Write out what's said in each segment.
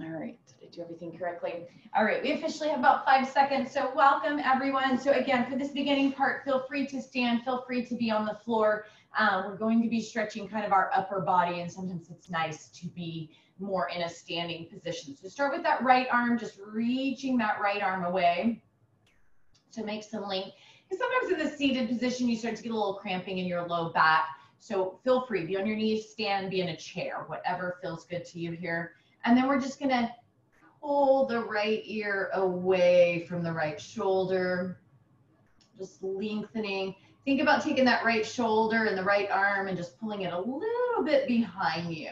All right, did I do everything correctly? All right, we officially have about five seconds. So welcome everyone. So again, for this beginning part, feel free to stand, feel free to be on the floor. Um, we're going to be stretching kind of our upper body and sometimes it's nice to be more in a standing position. So start with that right arm, just reaching that right arm away to make some length. Because sometimes in the seated position, you start to get a little cramping in your low back. So feel free, be on your knees, stand, be in a chair, whatever feels good to you here. And then we're just gonna pull the right ear away from the right shoulder, just lengthening. Think about taking that right shoulder and the right arm and just pulling it a little bit behind you.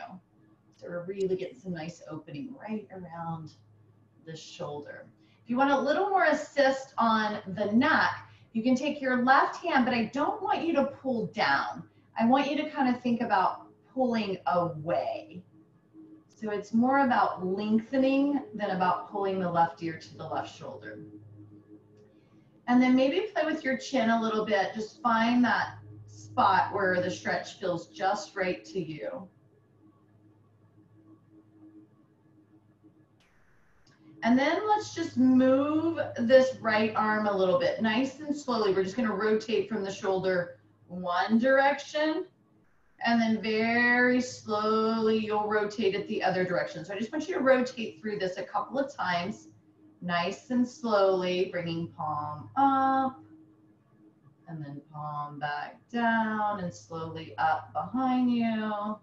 So we're really getting some nice opening right around the shoulder. If you want a little more assist on the neck, you can take your left hand, but I don't want you to pull down. I want you to kind of think about pulling away. So it's more about lengthening than about pulling the left ear to the left shoulder. And then maybe play with your chin a little bit. Just find that spot where the stretch feels just right to you. And then let's just move this right arm a little bit, nice and slowly. We're just gonna rotate from the shoulder one direction, and then very slowly you'll rotate it the other direction. So I just want you to rotate through this a couple of times, nice and slowly, bringing palm up, and then palm back down, and slowly up behind you.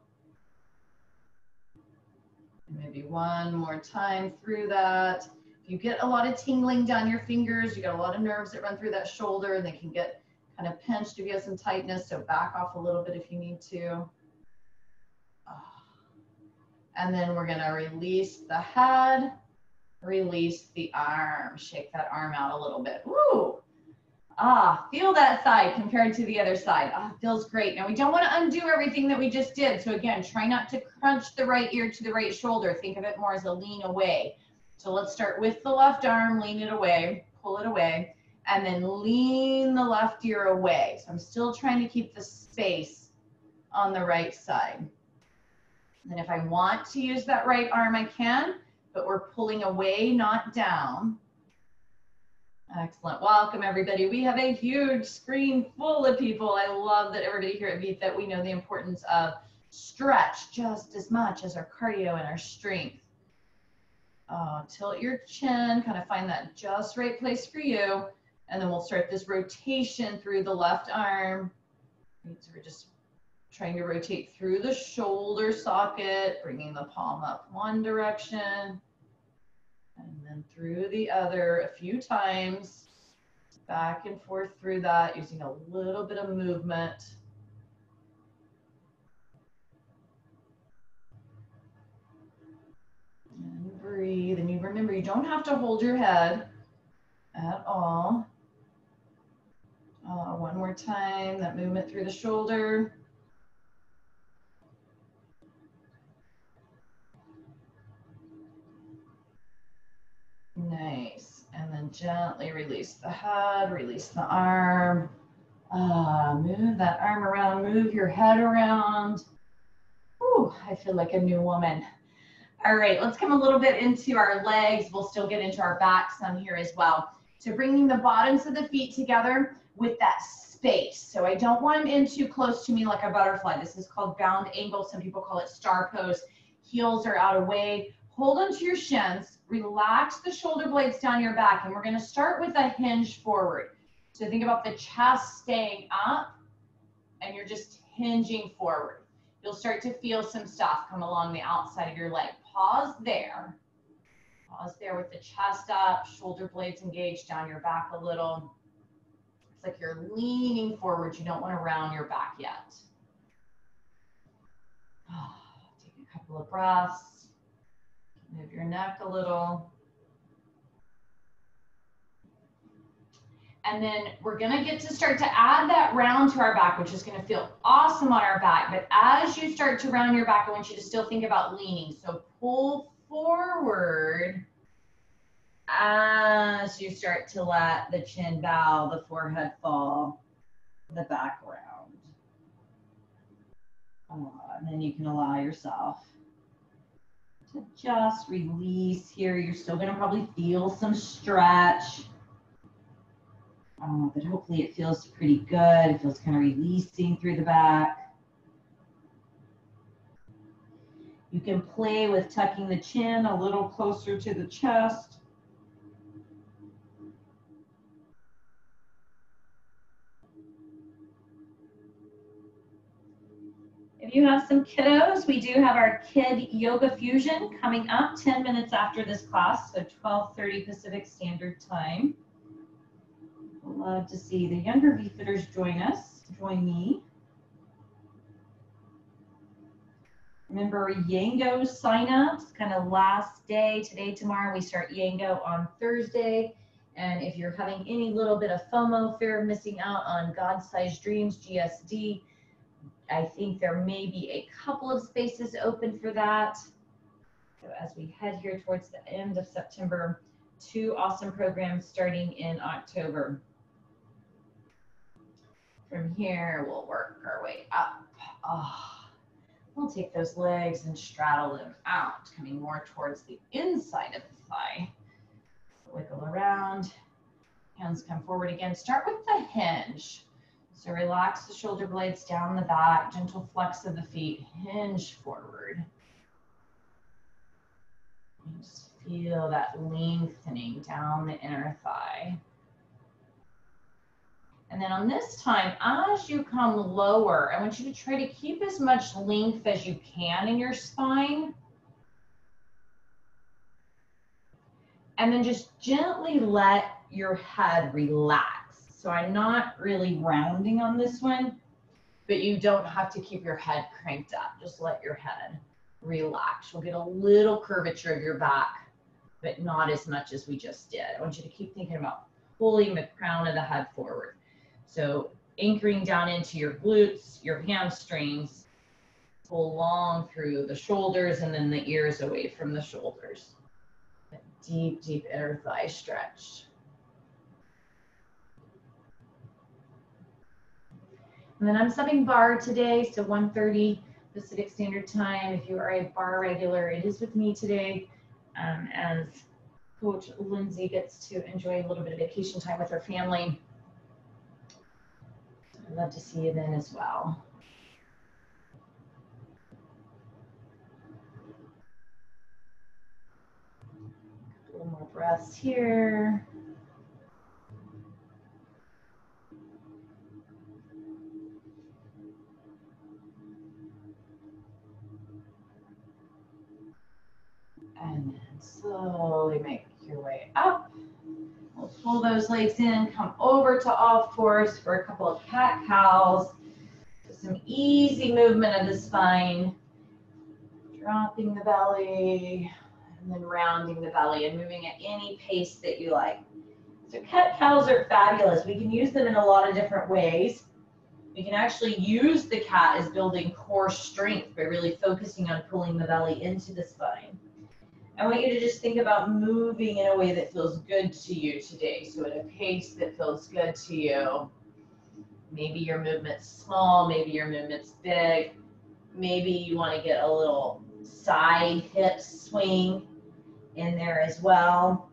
Maybe one more time through that. If you get a lot of tingling down your fingers, you got a lot of nerves that run through that shoulder and they can get kind of pinched if you have some tightness. So back off a little bit if you need to. Ah. And then we're gonna release the head, release the arm. Shake that arm out a little bit. Woo! Ah, feel that side compared to the other side. Ah, feels great. Now we don't want to undo everything that we just did. So again, try not to crunch the right ear to the right shoulder. Think of it more as a lean away. So let's start with the left arm, lean it away, pull it away, and then lean the left ear away. So I'm still trying to keep the space on the right side. And if I want to use that right arm, I can, but we're pulling away, not down. Excellent. Welcome, everybody. We have a huge screen full of people. I love that everybody here at VFit, we know the importance of stretch just as much as our cardio and our strength. Uh, tilt your chin, kind of find that just right place for you. And then we'll start this rotation through the left arm. So we're just trying to rotate through the shoulder socket, bringing the palm up one direction and then through the other a few times, back and forth through that, using a little bit of movement. And breathe, and you remember you don't have to hold your head at all. Uh, one more time, that movement through the shoulder. Nice. And then gently release the head, release the arm. Ah, move that arm around, move your head around. Ooh, I feel like a new woman. All right, let's come a little bit into our legs. We'll still get into our back some here as well. So bringing the bottoms of the feet together with that space. So I don't want them in too close to me like a butterfly. This is called bound angle. Some people call it star pose. Heels are out away. Hold onto your shins relax the shoulder blades down your back and we're going to start with a hinge forward. So think about the chest staying up and you're just hinging forward. You'll start to feel some stuff come along the outside of your leg. Pause there. Pause there with the chest up, shoulder blades engaged down your back a little. It's like you're leaning forward. You don't want to round your back yet. Take a couple of breaths. Move your neck a little. And then we're gonna get to start to add that round to our back, which is gonna feel awesome on our back. But as you start to round your back, I want you to still think about leaning. So pull forward as you start to let the chin bow, the forehead fall, the back round. Uh, and then you can allow yourself to just release here. You're still gonna probably feel some stretch. Um, but hopefully it feels pretty good. It feels kind of releasing through the back. You can play with tucking the chin a little closer to the chest. If you have some kiddos, we do have our Kid Yoga Fusion coming up 10 minutes after this class, so 12.30 Pacific Standard Time. Love to see the younger V-Fitters join us, join me. Remember Yango signups, kind of last day, today, tomorrow. We start Yango on Thursday. And if you're having any little bit of FOMO, fear of missing out on God-sized dreams, GSD, I think there may be a couple of spaces open for that. So as we head here towards the end of September, two awesome programs starting in October. From here, we'll work our way up. Oh, we'll take those legs and straddle them out, coming more towards the inside of the thigh. Wiggle around, hands come forward again. Start with the hinge. So relax the shoulder blades down the back, gentle flex of the feet, hinge forward. Just feel that lengthening down the inner thigh. And then on this time, as you come lower, I want you to try to keep as much length as you can in your spine. And then just gently let your head relax. So I'm not really rounding on this one, but you don't have to keep your head cranked up. Just let your head relax. You'll get a little curvature of your back, but not as much as we just did. I want you to keep thinking about pulling the crown of the head forward. So anchoring down into your glutes, your hamstrings, pull long through the shoulders and then the ears away from the shoulders. deep, deep inner thigh stretch. And then I'm subbing barre today, so 1.30 Pacific Standard Time. If you are a barre regular, it is with me today um, as Coach Lindsay gets to enjoy a little bit of vacation time with her family. I'd love to see you then as well. A little more breaths here. And then slowly make your way up. We'll pull those legs in, come over to all fours for a couple of cat cows. Some easy movement of the spine. Dropping the belly and then rounding the belly and moving at any pace that you like. So cat cows are fabulous. We can use them in a lot of different ways. We can actually use the cat as building core strength by really focusing on pulling the belly into the spine. I want you to just think about moving in a way that feels good to you today. So at a pace that feels good to you. Maybe your movement's small, maybe your movement's big. Maybe you want to get a little side hip swing in there as well.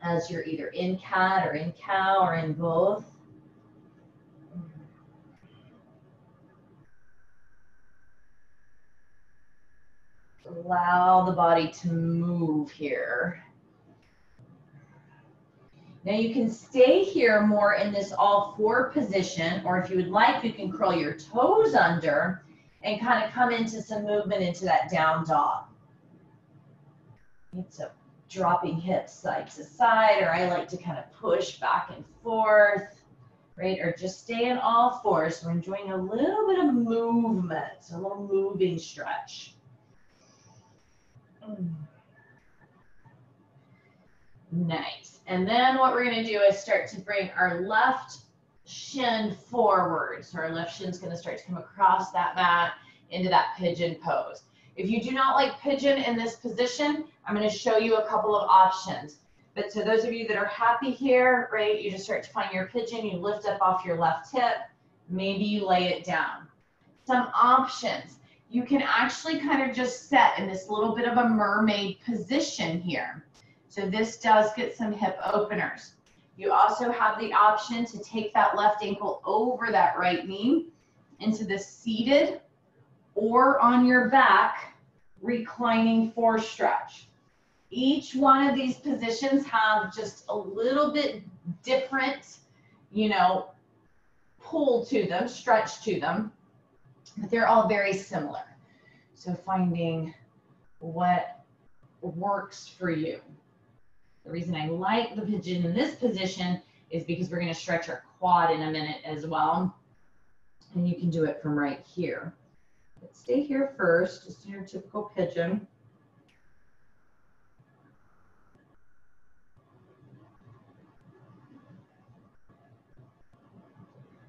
As you're either in cat or in cow or in both. Allow the body to move here. Now you can stay here more in this all four position, or if you would like, you can curl your toes under and kind of come into some movement into that down dog. So dropping hips side to side, or I like to kind of push back and forth, right? Or just stay in all fours. We're enjoying a little bit of movement, a little moving stretch. Hmm. Nice. And then what we're going to do is start to bring our left shin forward. So our left shin is going to start to come across that mat into that pigeon pose. If you do not like pigeon in this position, I'm going to show you a couple of options. But to those of you that are happy here, right, you just start to find your pigeon, you lift up off your left hip, maybe you lay it down. Some options you can actually kind of just set in this little bit of a mermaid position here. So this does get some hip openers. You also have the option to take that left ankle over that right knee into the seated or on your back reclining four stretch. Each one of these positions have just a little bit different, you know, pull to them, stretch to them, but they're all very similar. So finding what works for you. The reason I like the pigeon in this position is because we're gonna stretch our quad in a minute as well. And you can do it from right here. Stay here first, just in your typical pigeon.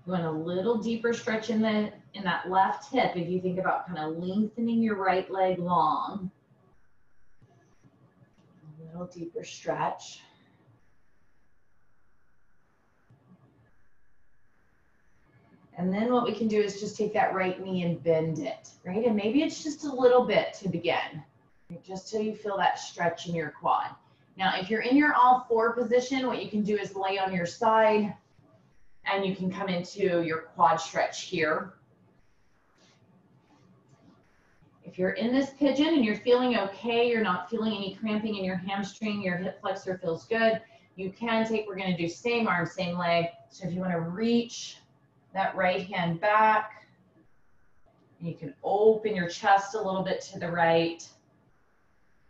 You want a little deeper stretch in the in that left hip if you think about kind of lengthening your right leg long. A little deeper stretch. And then what we can do is just take that right knee and bend it, right? And maybe it's just a little bit to begin, just till you feel that stretch in your quad. Now, if you're in your all four position, what you can do is lay on your side and you can come into your quad stretch here. If you're in this pigeon and you're feeling okay, you're not feeling any cramping in your hamstring, your hip flexor feels good, you can take, we're gonna do same arm, same leg. So if you wanna reach that right hand back, you can open your chest a little bit to the right,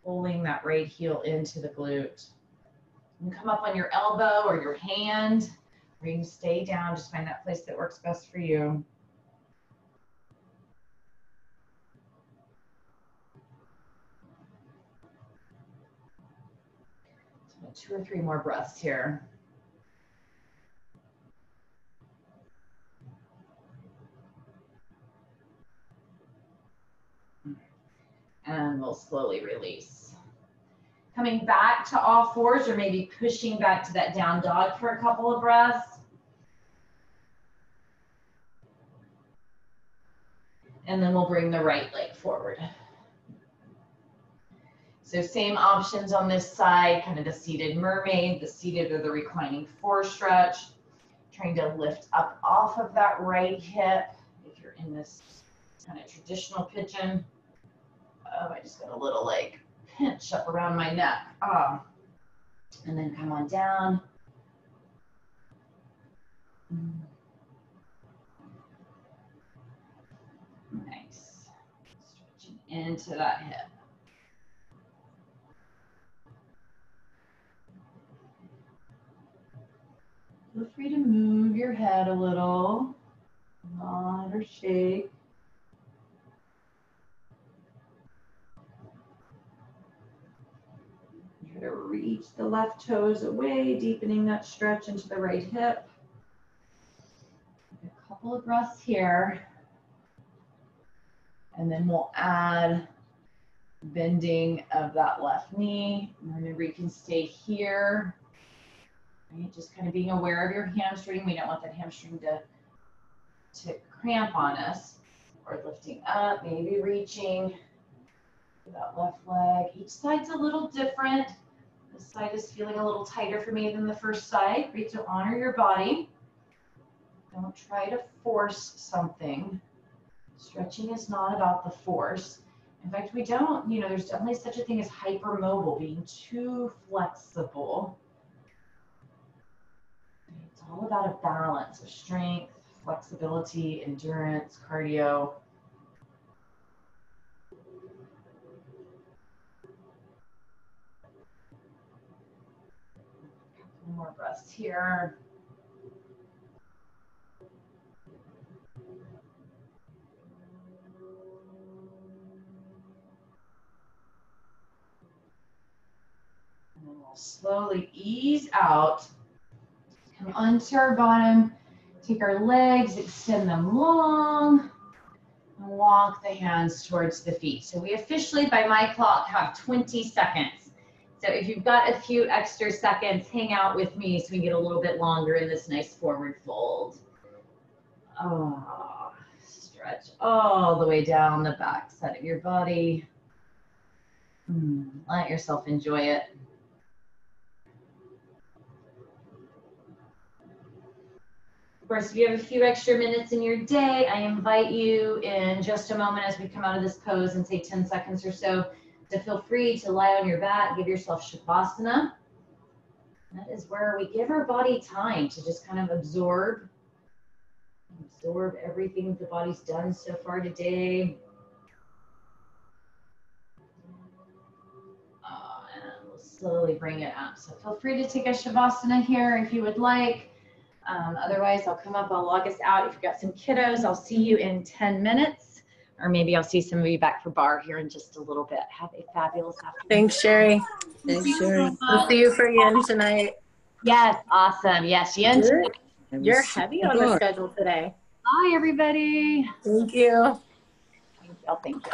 pulling that right heel into the glute. You can come up on your elbow or your hand, or you can stay down, just find that place that works best for you. Two or three more breaths here. And we'll slowly release. Coming back to all fours or maybe pushing back to that down dog for a couple of breaths. And then we'll bring the right leg forward. So same options on this side, kind of the seated mermaid, the seated or the reclining four stretch. Trying to lift up off of that right hip if you're in this kind of traditional pigeon. Oh, I just got a little like pinch up around my neck. Ah. And then come on down. Nice. Stretching into that hip. Feel free to move your head a little, nod or shake. Try to reach the left toes away, deepening that stretch into the right hip. A couple of breaths here. And then we'll add bending of that left knee. Remember, you can stay here right? Just kind of being aware of your hamstring. We don't want that hamstring to, to cramp on us. Or lifting up, maybe reaching that left leg. Each side's a little different. This side is feeling a little tighter for me than the first side. Great to honor your body. Don't try to force something. Stretching is not about the force. In fact, we don't, you know, there's definitely such a thing as hypermobile, being too flexible all about a balance of strength, flexibility, endurance, cardio. More breaths here. And then we'll slowly ease out Onto our bottom, take our legs, extend them long, and walk the hands towards the feet. So we officially, by my clock, have 20 seconds. So if you've got a few extra seconds, hang out with me so we can get a little bit longer in this nice forward fold. Oh, stretch. stretch all the way down the back side of your body. Hmm, Let yourself enjoy it. Of course, if you have a few extra minutes in your day, I invite you in just a moment as we come out of this pose and take 10 seconds or so to feel free to lie on your back, give yourself Shavasana. That is where we give our body time to just kind of absorb, absorb everything the body's done so far today. Uh, and we'll slowly bring it up. So feel free to take a Shavasana here if you would like. Um, otherwise, I'll come up, I'll log us out. If you've got some kiddos, I'll see you in 10 minutes. Or maybe I'll see some of you back for barre here in just a little bit. Have a fabulous afternoon. Thanks, Sherry. Thanks, you Sherry. much. We'll see you for Yin tonight. Yes, awesome. Yes, Yen. You're, you're heavy on the schedule today. Hi, everybody. Thank you. Thank you. Thank you.